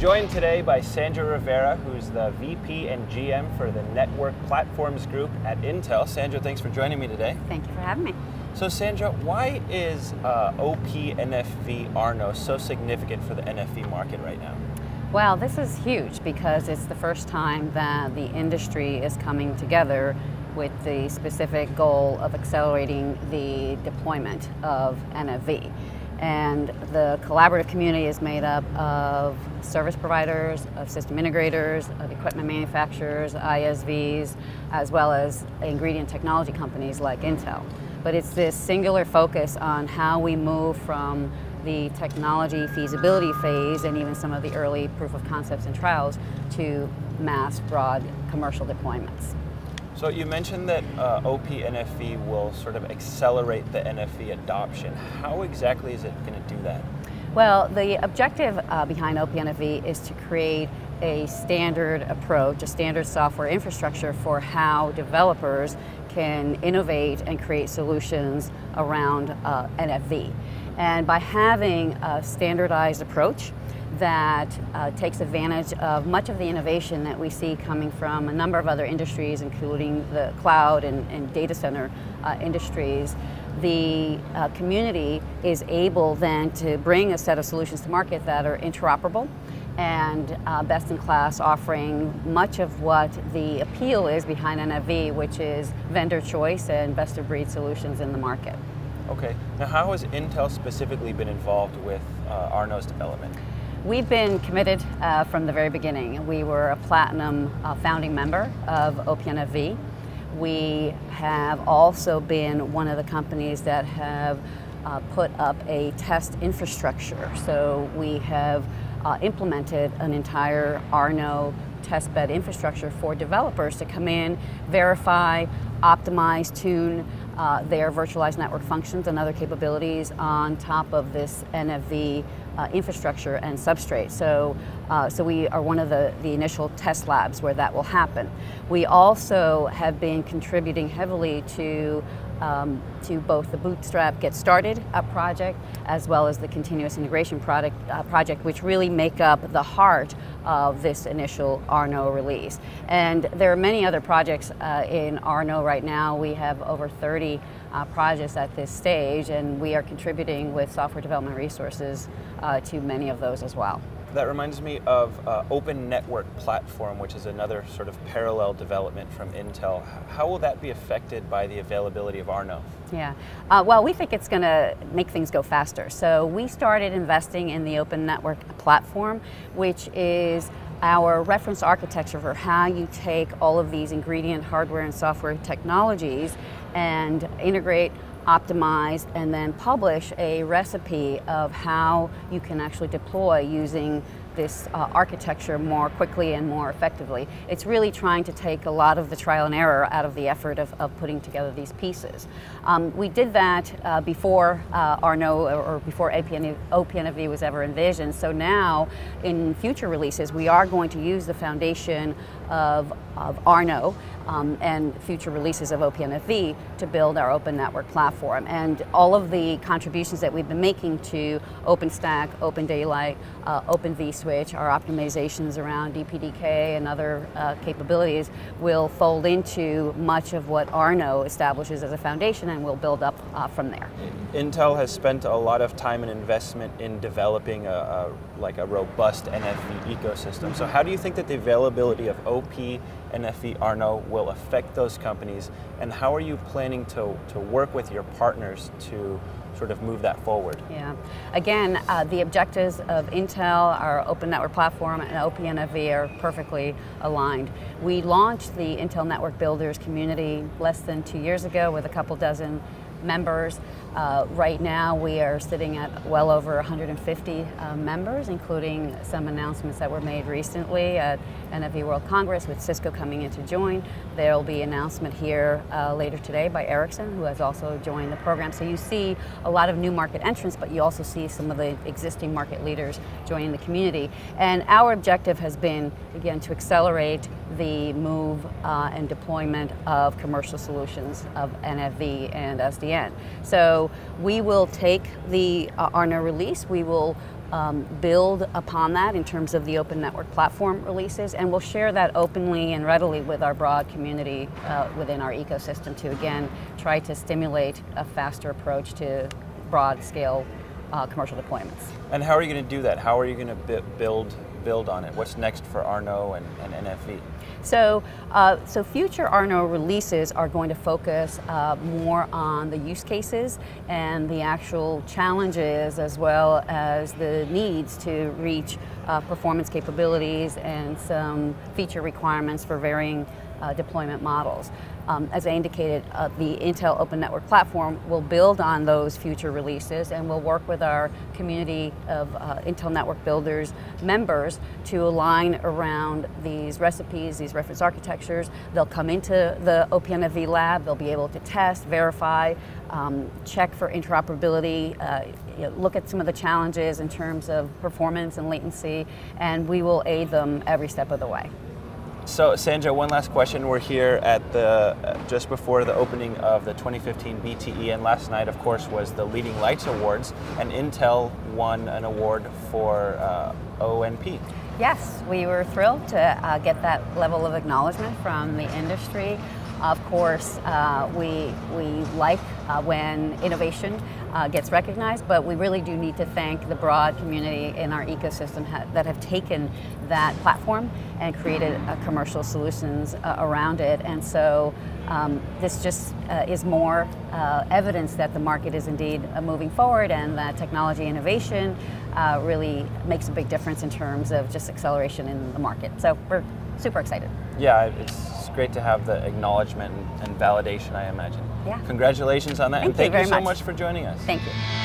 joined today by Sandra Rivera, who's the VP and GM for the Network Platforms Group at Intel. Sandra, thanks for joining me today. Thank you for having me. So Sandra, why is uh, OPNFV Arno so significant for the NFV market right now? Well, this is huge because it's the first time that the industry is coming together with the specific goal of accelerating the deployment of NFV. And the collaborative community is made up of service providers, of system integrators, of equipment manufacturers, ISVs, as well as ingredient technology companies like Intel. But it's this singular focus on how we move from the technology feasibility phase and even some of the early proof of concepts and trials to mass broad commercial deployments. So you mentioned that uh, OP will sort of accelerate the NFV adoption. How exactly is it going to do that? Well, the objective uh, behind OP NFV is to create a standard approach, a standard software infrastructure for how developers can innovate and create solutions around uh, NFV. And by having a standardized approach, that uh, takes advantage of much of the innovation that we see coming from a number of other industries, including the cloud and, and data center uh, industries. The uh, community is able then to bring a set of solutions to market that are interoperable and uh, best in class, offering much of what the appeal is behind NFV, which is vendor choice and best of breed solutions in the market. Okay. Now, how has Intel specifically been involved with uh, Arno's development? We've been committed uh, from the very beginning. We were a platinum uh, founding member of OPNFV. We have also been one of the companies that have uh, put up a test infrastructure. So we have uh, implemented an entire Arno testbed infrastructure for developers to come in, verify, optimize, tune uh, their virtualized network functions and other capabilities on top of this NFV uh, infrastructure and substrate. So, uh, so we are one of the, the initial test labs where that will happen. We also have been contributing heavily to um, to both the Bootstrap Get Started project as well as the Continuous Integration product, uh, project, which really make up the heart of this initial Arno release. And there are many other projects uh, in Arno right now. We have over 30 uh, projects at this stage, and we are contributing with software development resources uh, to many of those as well. That reminds me of uh, Open Network Platform, which is another sort of parallel development from Intel. How will that be affected by the availability of Arno? Yeah, uh, well, we think it's going to make things go faster. So we started investing in the Open Network Platform, which is our reference architecture for how you take all of these ingredient hardware and software technologies and integrate optimize, and then publish a recipe of how you can actually deploy using this uh, architecture more quickly and more effectively. It's really trying to take a lot of the trial and error out of the effort of, of putting together these pieces. Um, we did that uh, before uh, Arno or before OPNFV was ever envisioned. So now in future releases, we are going to use the foundation of, of Arno um, and future releases of OPNFV to build our open network platform. And all of the contributions that we've been making to OpenStack, Open Daylight, uh, Open vSwitch, our optimizations around DPDK and other uh, capabilities will fold into much of what Arno establishes as a foundation and we'll build up uh, from there. Intel has spent a lot of time and investment in developing a, a like a robust NFV ecosystem. So how do you think that the availability of OP NFV Arno will affect those companies and how are you planning to, to work with your partners to sort of move that forward? Yeah, again, uh, the objectives of Intel, our open network platform, and OPNFV are perfectly aligned. We launched the Intel Network Builders community less than two years ago with a couple dozen members. Uh, right now we are sitting at well over 150 uh, members, including some announcements that were made recently at NFV World Congress with Cisco coming in to join. There will be announcement here uh, later today by Ericsson, who has also joined the program. So you see a lot of new market entrants, but you also see some of the existing market leaders joining the community. And our objective has been, again, to accelerate the move uh, and deployment of commercial solutions of NFV and SDN. So we will take the uh, Arno release, we will um, build upon that in terms of the open network platform releases, and we'll share that openly and readily with our broad community uh, within our ecosystem to again try to stimulate a faster approach to broad scale uh, commercial deployments. And how are you going to do that? How are you going to build build on it? What's next for Arno and, and NFV? So, uh, so future Arno releases are going to focus uh, more on the use cases and the actual challenges as well as the needs to reach uh, performance capabilities and some feature requirements for varying uh, deployment models. Um, as I indicated, uh, the Intel Open Network Platform will build on those future releases and we'll work with our community of uh, Intel Network Builders members to align around these recipes, these reference architectures. They'll come into the OPNFV lab, they'll be able to test, verify, um, check for interoperability, uh, you know, look at some of the challenges in terms of performance and latency, and we will aid them every step of the way. So, Sandra, one last question. We're here at the uh, just before the opening of the 2015 BTE, and last night, of course, was the Leading Lights Awards, and Intel won an award for uh, ONP. Yes, we were thrilled to uh, get that level of acknowledgement from the industry. Of course, uh, we, we like uh, when innovation uh, gets recognized, but we really do need to thank the broad community in our ecosystem ha that have taken that platform and created uh, commercial solutions uh, around it. And so um, this just uh, is more evidence that the market is indeed moving forward and that technology innovation really makes a big difference in terms of just acceleration in the market. So we're super excited. Yeah, it's great to have the acknowledgement and, and validation, I imagine. Yeah. Congratulations on that, thank and thank you, you so much. much for joining us. Thank you.